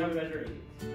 have a measure eight.